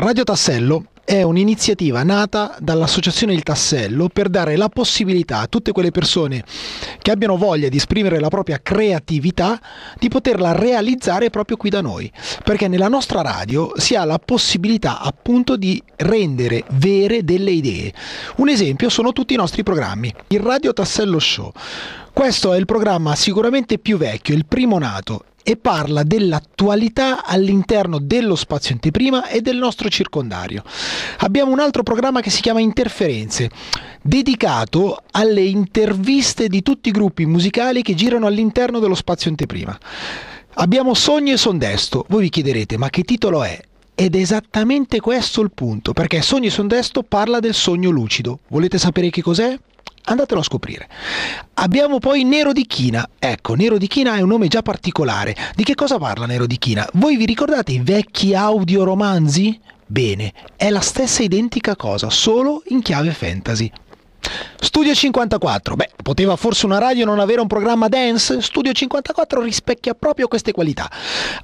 Radio Tassello è un'iniziativa nata dall'Associazione Il Tassello per dare la possibilità a tutte quelle persone che abbiano voglia di esprimere la propria creatività di poterla realizzare proprio qui da noi, perché nella nostra radio si ha la possibilità appunto di rendere vere delle idee. Un esempio sono tutti i nostri programmi. Il Radio Tassello Show. Questo è il programma sicuramente più vecchio, il primo nato e parla dell'attualità all'interno dello spazio anteprima e del nostro circondario. Abbiamo un altro programma che si chiama Interferenze, dedicato alle interviste di tutti i gruppi musicali che girano all'interno dello spazio anteprima. Abbiamo Sogno e Sondesto. Voi vi chiederete, ma che titolo è? Ed è esattamente questo il punto, perché Sogno e Sondesto parla del sogno lucido. Volete sapere che cos'è? Andatelo a scoprire. Abbiamo poi Nero di China. Ecco, Nero di China è un nome già particolare. Di che cosa parla Nero di China? Voi vi ricordate i vecchi audioromanzi? Bene, è la stessa identica cosa, solo in chiave fantasy. Studio 54, beh, poteva forse una radio non avere un programma dance? Studio 54 rispecchia proprio queste qualità.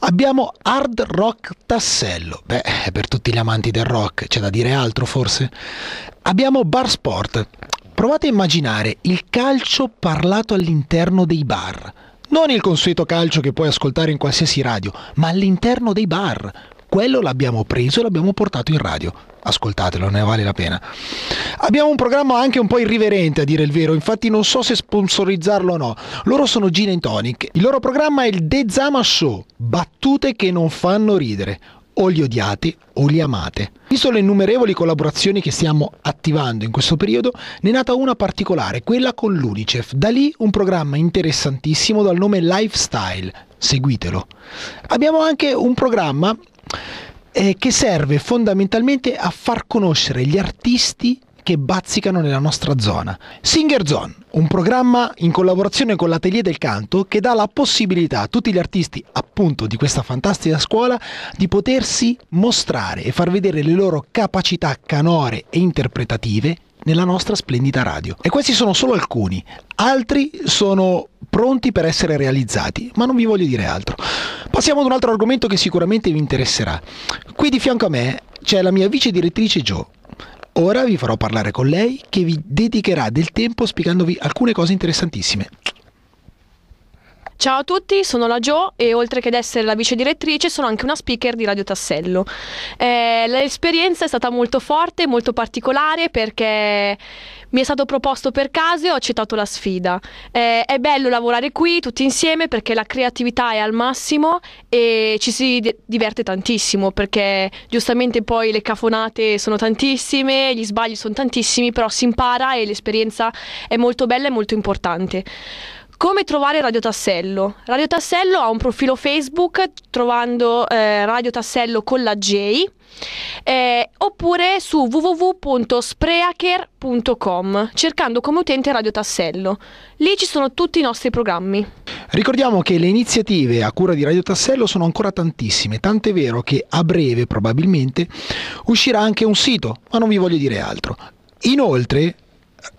Abbiamo Hard Rock Tassello, beh, per tutti gli amanti del rock, c'è da dire altro forse? Abbiamo Bar Sport, Provate a immaginare il calcio parlato all'interno dei bar. Non il consueto calcio che puoi ascoltare in qualsiasi radio, ma all'interno dei bar. Quello l'abbiamo preso e l'abbiamo portato in radio. Ascoltatelo, ne vale la pena. Abbiamo un programma anche un po' irriverente a dire il vero, infatti non so se sponsorizzarlo o no. Loro sono Gin and Tonic. Il loro programma è il The Zama Show, battute che non fanno ridere o li odiate o li amate. Visto le innumerevoli collaborazioni che stiamo attivando in questo periodo, ne è nata una particolare, quella con l'Unicef. Da lì un programma interessantissimo dal nome Lifestyle. Seguitelo. Abbiamo anche un programma eh, che serve fondamentalmente a far conoscere gli artisti che bazzicano nella nostra zona. Singer Zone, un programma in collaborazione con l'Atelier del Canto che dà la possibilità a tutti gli artisti appunto di questa fantastica scuola di potersi mostrare e far vedere le loro capacità canore e interpretative nella nostra splendida radio. E questi sono solo alcuni, altri sono pronti per essere realizzati, ma non vi voglio dire altro. Passiamo ad un altro argomento che sicuramente vi interesserà. Qui di fianco a me c'è la mia vice direttrice Jo, Ora vi farò parlare con lei che vi dedicherà del tempo spiegandovi alcune cose interessantissime. Ciao a tutti, sono la Jo e oltre che ad essere la vice direttrice sono anche una speaker di Radio Tassello. Eh, l'esperienza è stata molto forte, molto particolare perché mi è stato proposto per caso e ho accettato la sfida. Eh, è bello lavorare qui tutti insieme perché la creatività è al massimo e ci si diverte tantissimo perché giustamente poi le cafonate sono tantissime, gli sbagli sono tantissimi, però si impara e l'esperienza è molto bella e molto importante. Come trovare Radio Tassello? Radio Tassello ha un profilo Facebook trovando eh, Radio Tassello con la J eh, oppure su www.spreaker.com cercando come utente Radio Tassello. Lì ci sono tutti i nostri programmi. Ricordiamo che le iniziative a cura di Radio Tassello sono ancora tantissime, tant'è vero che a breve probabilmente uscirà anche un sito, ma non vi voglio dire altro. Inoltre,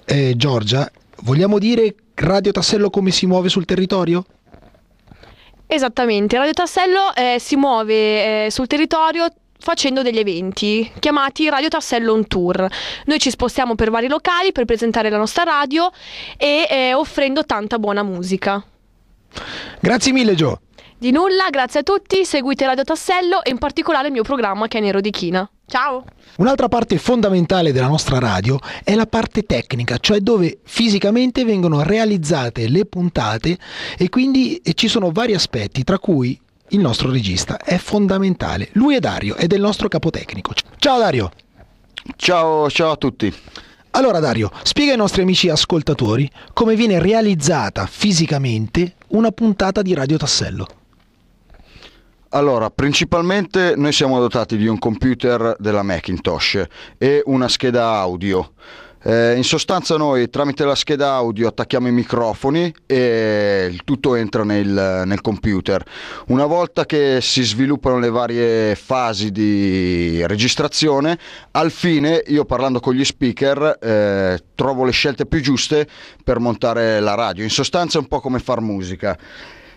eh, Giorgia, vogliamo dire Radio Tassello come si muove sul territorio? Esattamente, Radio Tassello eh, si muove eh, sul territorio facendo degli eventi chiamati Radio Tassello On Tour. Noi ci spostiamo per vari locali per presentare la nostra radio e eh, offrendo tanta buona musica. Grazie mille Gio. Di nulla, grazie a tutti, seguite Radio Tassello e in particolare il mio programma che è Nero di China. Ciao! Un'altra parte fondamentale della nostra radio è la parte tecnica, cioè dove fisicamente vengono realizzate le puntate e quindi ci sono vari aspetti, tra cui il nostro regista è fondamentale. Lui è Dario ed è il nostro capotecnico. Ciao Dario! Ciao, ciao a tutti! Allora Dario, spiega ai nostri amici ascoltatori come viene realizzata fisicamente una puntata di Radio Tassello. Allora, principalmente noi siamo dotati di un computer della Macintosh e una scheda audio. Eh, in sostanza noi tramite la scheda audio attacchiamo i microfoni e il tutto entra nel, nel, computer. Una volta che si sviluppano le varie fasi di registrazione, al fine io parlando con gli speaker eh, trovo le scelte più giuste per montare la radio. In sostanza è un po' come far musica.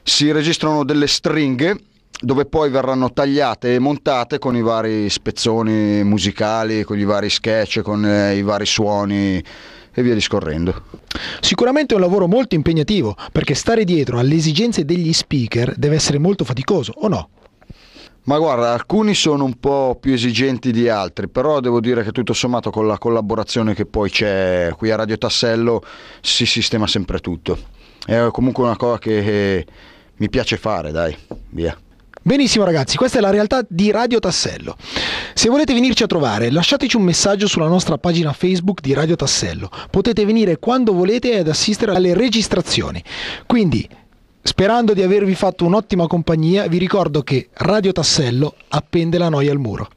Si registrano delle stringhe dove poi verranno tagliate e montate con i vari spezzoni musicali, con i vari sketch, con eh, i vari suoni e via discorrendo. Sicuramente è un lavoro molto impegnativo perché stare dietro alle esigenze degli speaker deve essere molto faticoso, o no? Ma guarda, alcuni sono un po' più esigenti di altri, però devo dire che tutto sommato con la collaborazione che poi c'è qui a Radio Tassello si sistema sempre tutto. È comunque una cosa che mi piace fare, dai, via. Benissimo ragazzi, questa è la realtà di Radio Tassello. Se volete venirci a trovare, lasciateci un messaggio sulla nostra pagina Facebook di Radio Tassello. Potete venire quando volete ad assistere alle registrazioni. Quindi, sperando di avervi fatto un'ottima compagnia, vi ricordo che Radio Tassello appende la noia al muro.